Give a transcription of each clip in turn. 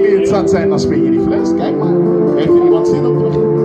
leert zat zijn, dan spin je die fles. Kijk maar. Heeft er iemand zin op terug?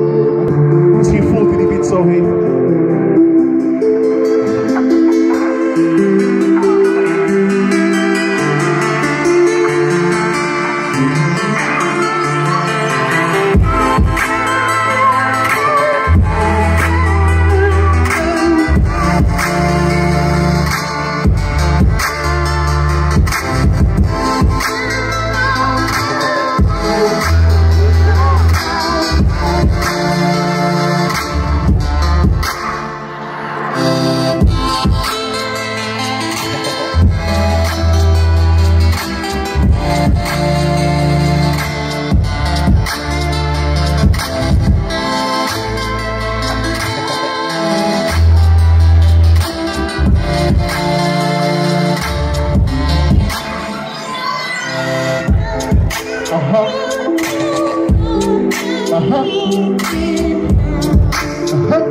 Uh-huh. Uh-huh. Uh-huh.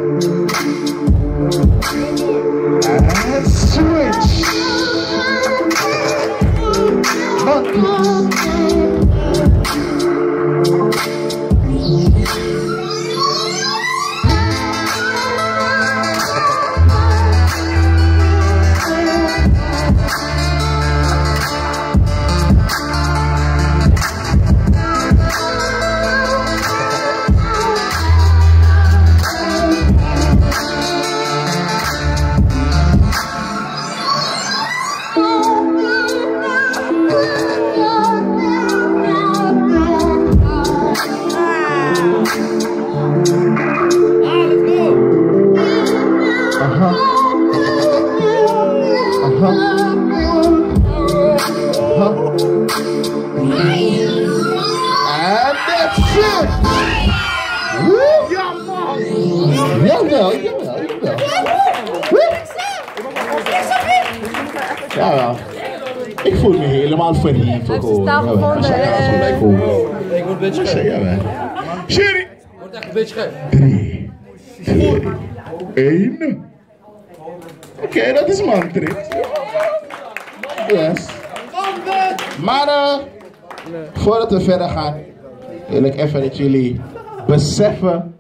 And switch. Monkey. And that's it. Woo. Jawel, jawel, jawel. Ja, ja. Ik voel me helemaal verheven gewoon. Jawel, gewoon, eh, komen. Ik word een beetje wel. Sherry. Wordt echt een beetje scheef. Drie, twee, één. Oké, dat is mantrick. Yes. Maar voordat we verder gaan, wil ik even dat jullie beseffen